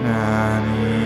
Amen.